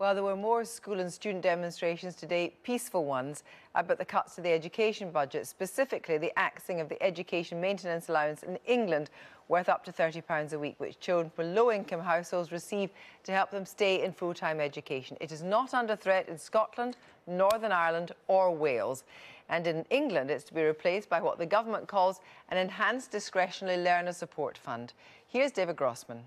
Well, there were more school and student demonstrations today, peaceful ones, about the cuts to the education budget, specifically the axing of the education maintenance allowance in England, worth up to £30 a week, which children from low-income households receive to help them stay in full-time education. It is not under threat in Scotland, Northern Ireland or Wales. And in England, it's to be replaced by what the government calls an Enhanced Discretionary Learner Support Fund. Here's David Grossman.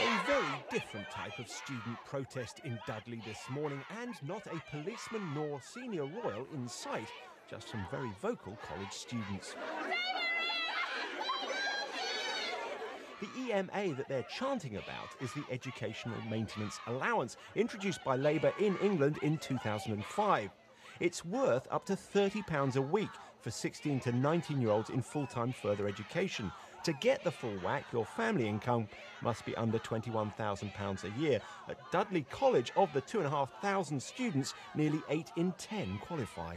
A very different type of student protest in Dudley this morning, and not a policeman nor senior royal in sight, just some very vocal college students. The EMA that they're chanting about is the Educational Maintenance Allowance, introduced by Labour in England in 2005. It's worth up to £30 a week for 16 to 19 year olds in full time further education. To get the full whack, your family income must be under £21,000 a year. At Dudley College, of the 2,500 students, nearly 8 in 10 qualify.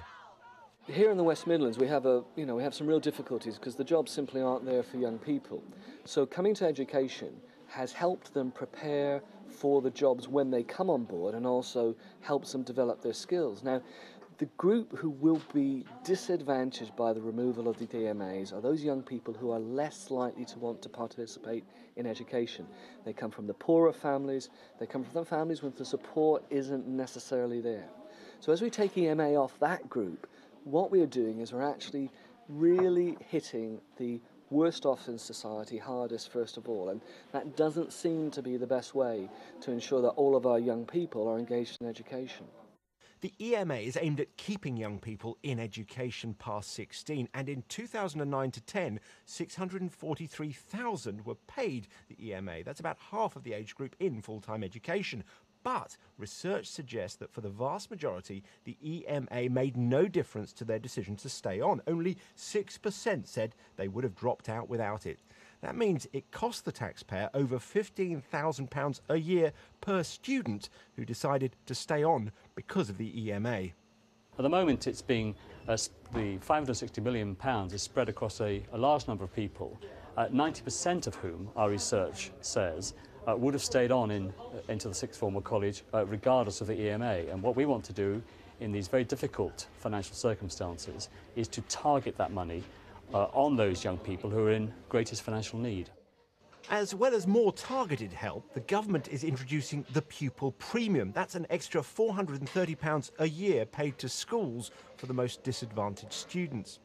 Here in the West Midlands, we have a you know we have some real difficulties because the jobs simply aren't there for young people. So coming to education has helped them prepare for the jobs when they come on board, and also helps them develop their skills. Now, the group who will be disadvantaged by the removal of the EMAs are those young people who are less likely to want to participate in education. They come from the poorer families, they come from the families where the support isn't necessarily there. So as we take EMA off that group, what we are doing is we're actually really hitting the worst off in society hardest first of all and that doesn't seem to be the best way to ensure that all of our young people are engaged in education. The EMA is aimed at keeping young people in education past 16, and in 2009 to 10, 643,000 were paid the EMA. That's about half of the age group in full time education. But research suggests that for the vast majority, the EMA made no difference to their decision to stay on. Only 6% said they would have dropped out without it. That means it costs the taxpayer over £15,000 a year per student who decided to stay on because of the EMA. At the moment, it's being uh, the 560 million pounds is spread across a, a large number of people, 90% uh, of whom our research says uh, would have stayed on in, uh, into the sixth form or college uh, regardless of the EMA. And what we want to do in these very difficult financial circumstances is to target that money uh, on those young people who are in greatest financial need. As well as more targeted help, the government is introducing the pupil premium. That's an extra £430 a year paid to schools for the most disadvantaged students.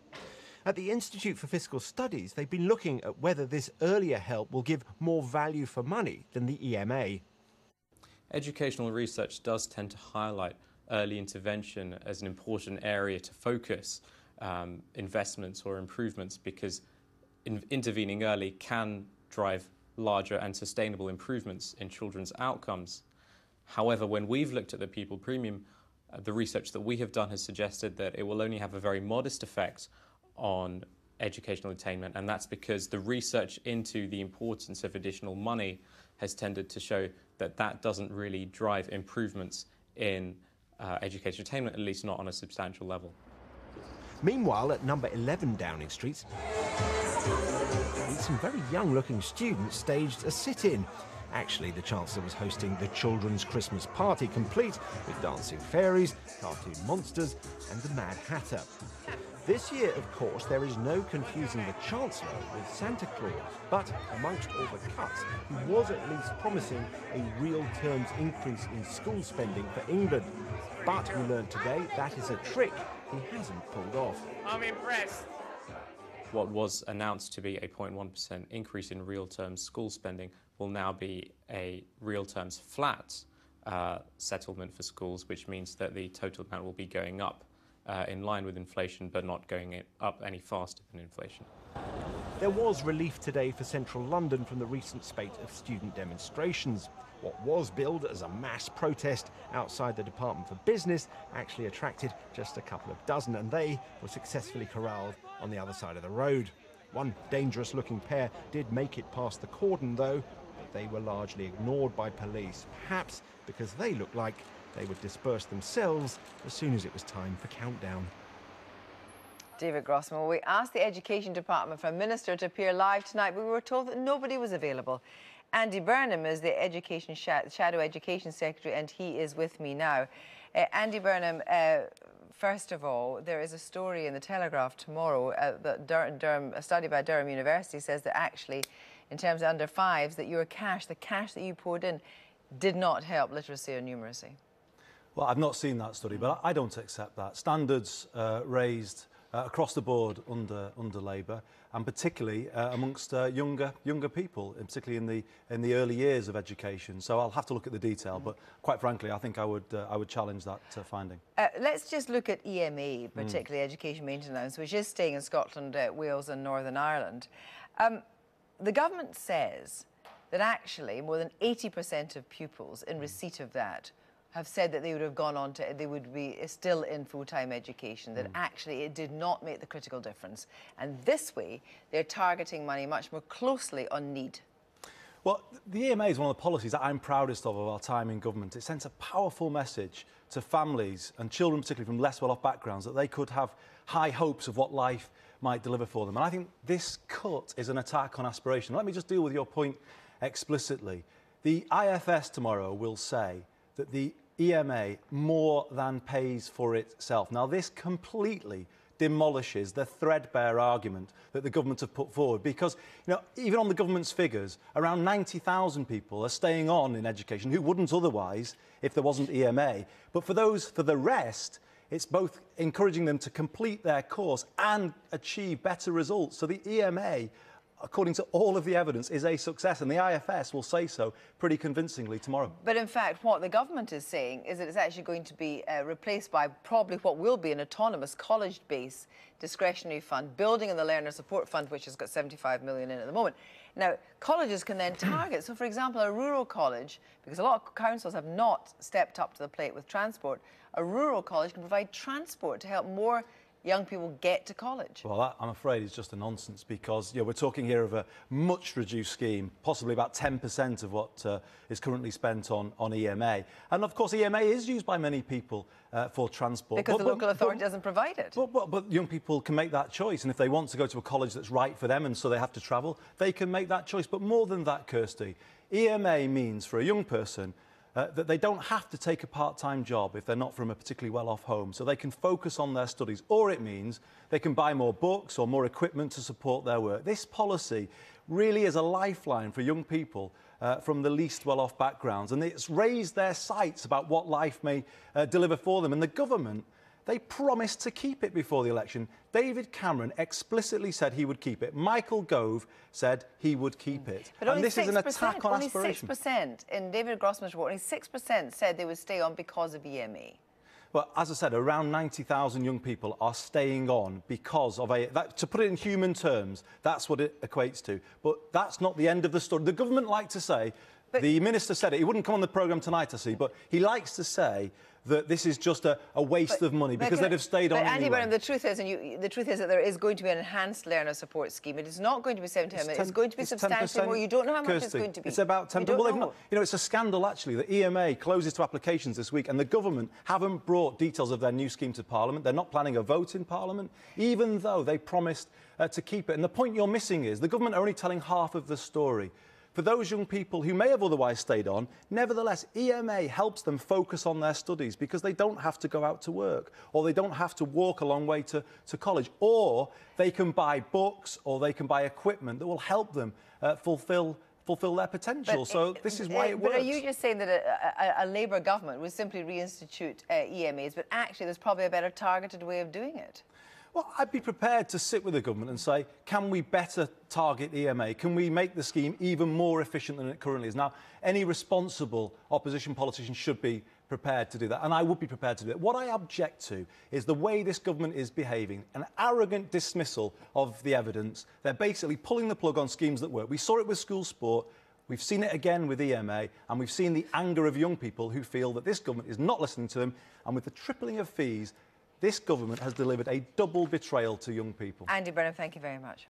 At the Institute for Fiscal Studies, they've been looking at whether this earlier help will give more value for money than the EMA. Educational research does tend to highlight early intervention as an important area to focus um, investments or improvements because in intervening early can drive larger and sustainable improvements in children's outcomes. However, when we've looked at the pupil premium, uh, the research that we have done has suggested that it will only have a very modest effect on educational attainment, and that's because the research into the importance of additional money has tended to show that that doesn't really drive improvements in uh, education attainment, at least not on a substantial level. Meanwhile, at number 11 Downing Street, some very young looking students staged a sit in. Actually, the Chancellor was hosting the Children's Christmas Party, complete with dancing fairies, cartoon monsters, and the Mad Hatter. This year, of course, there is no confusing the Chancellor with Santa Claus, but amongst all the cuts, he was at least promising a real terms increase in school spending for England. But we learned today that is a trick he hasn't pulled off. I'm impressed. What was announced to be a 0.1% increase in real terms school spending will now be a real terms flat uh, settlement for schools, which means that the total amount will be going up uh, in line with inflation, but not going up any faster than inflation. There was relief today for central London from the recent spate of student demonstrations. What was billed as a mass protest outside the Department for Business actually attracted just a couple of dozen, and they were successfully corralled on the other side of the road. One dangerous looking pair did make it past the cordon, though, but they were largely ignored by police, perhaps because they looked like they would disperse themselves as soon as it was time for countdown. David Grossman, we asked the Education Department for a minister to appear live tonight, but we were told that nobody was available. Andy Burnham is the education shadow education secretary, and he is with me now. Uh, Andy Burnham, uh, first of all, there is a story in the Telegraph tomorrow uh, that Dur Durham, a study by Durham University says that actually, in terms of under fives, that your cash, the cash that you poured in, did not help literacy or numeracy. Well, I've not seen that study, but I don't accept that. Standards uh, raised uh, across the board under under Labour, and particularly uh, amongst uh, younger younger people, particularly in the in the early years of education. So I'll have to look at the detail, mm. but quite frankly, I think I would uh, I would challenge that uh, finding. Uh, let's just look at EMA, particularly mm. education maintenance, which is staying in Scotland, Wales, and Northern Ireland. Um, the government says that actually more than 80% of pupils in mm. receipt of that have said that they would have gone on to, they would be still in full-time education, that mm. actually it did not make the critical difference. And this way, they're targeting money much more closely on need. Well, the EMA is one of the policies that I'm proudest of of our time in government. It sends a powerful message to families and children, particularly from less well-off backgrounds, that they could have high hopes of what life might deliver for them. And I think this cut is an attack on aspiration. Let me just deal with your point explicitly. The IFS tomorrow will say that the EMA more than pays for itself. Now, this completely demolishes the threadbare argument that the government have put forward because, you know, even on the government's figures, around 90,000 people are staying on in education who wouldn't otherwise if there wasn't EMA. But for those, for the rest, it's both encouraging them to complete their course and achieve better results. So the EMA according to all of the evidence, is a success, and the IFS will say so pretty convincingly tomorrow. But in fact, what the government is saying is that it's actually going to be uh, replaced by probably what will be an autonomous college-based discretionary fund, building on the Learner Support Fund, which has got 75 million in at the moment. Now, colleges can then target, so for example, a rural college, because a lot of councils have not stepped up to the plate with transport, a rural college can provide transport to help more young people get to college? Well, that, I'm afraid is just a nonsense because you know, we're talking here of a much reduced scheme, possibly about 10% of what uh, is currently spent on, on EMA. And of course, EMA is used by many people uh, for transport. Because but, the local but, authority but, doesn't provide it. But, but young people can make that choice. And if they want to go to a college that's right for them and so they have to travel, they can make that choice. But more than that, Kirsty, EMA means for a young person uh, that they don't have to take a part-time job if they're not from a particularly well-off home. So they can focus on their studies, or it means they can buy more books or more equipment to support their work. This policy really is a lifeline for young people uh, from the least well-off backgrounds, and it's raised their sights about what life may uh, deliver for them. And the government they promised to keep it before the election. David Cameron explicitly said he would keep it. Michael Gove said he would keep it. But and this is an attack on only aspiration. Only 6% in David Grossman's report, only 6% said they would stay on because of EMA. Well, as I said, around 90,000 young people are staying on because of a... That, to put it in human terms, that's what it equates to. But that's not the end of the story. The government like to say... But, the minister said it. He wouldn't come on the programme tonight, I see, but he likes to say that this is just a, a waste but, of money because they'd have stayed but on Andy anyway. Burnham, the truth is, and you, the truth is that there is going to be an enhanced learner support scheme. It is not going to be 70 it's, 10, it's going to be substantially more. You don't know how much it's going to be. It's about 10 you, well, not, you know, it's a scandal actually. The EMA closes to applications this week, and the government haven't brought details of their new scheme to Parliament. They're not planning a vote in Parliament, even though they promised uh, to keep it. And the point you're missing is the government are only telling half of the story. For those young people who may have otherwise stayed on, nevertheless, EMA helps them focus on their studies because they don't have to go out to work or they don't have to walk a long way to, to college or they can buy books or they can buy equipment that will help them uh, fulfill fulfill their potential. But so this is why it, works. But are you just saying that a, a, a Labour government would simply reinstitute uh, EMAs, but actually there's probably a better targeted way of doing it? Well, I'd be prepared to sit with the government and say, can we better target EMA? Can we make the scheme even more efficient than it currently is? Now, any responsible opposition politician should be prepared to do that, and I would be prepared to do it. What I object to is the way this government is behaving, an arrogant dismissal of the evidence. They're basically pulling the plug on schemes that work. We saw it with school sport. We've seen it again with EMA, and we've seen the anger of young people who feel that this government is not listening to them, and with the tripling of fees, this government has delivered a double betrayal to young people. Andy Burnham, thank you very much.